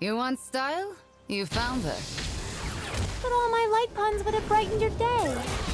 You want style? You found her. But all my light puns would have brightened your day.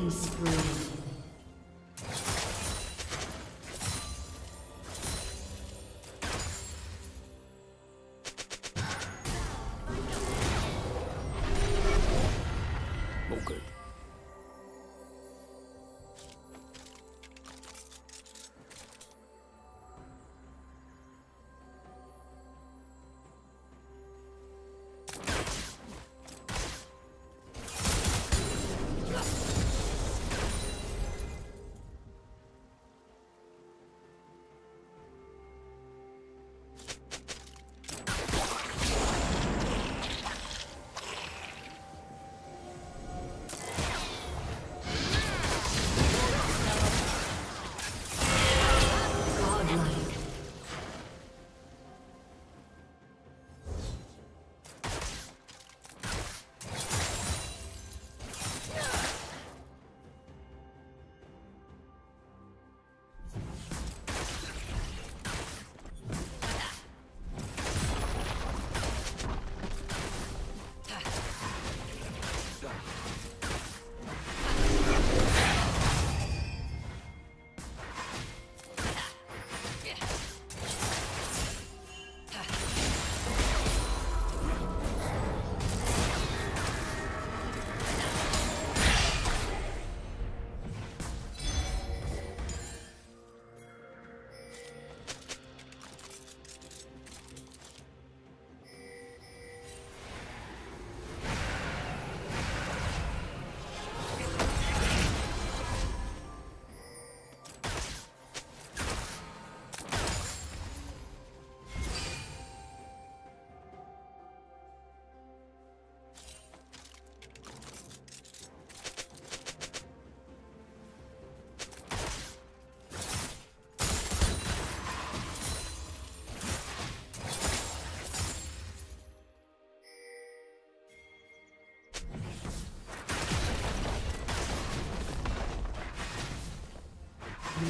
Killing spree.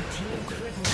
Team triple.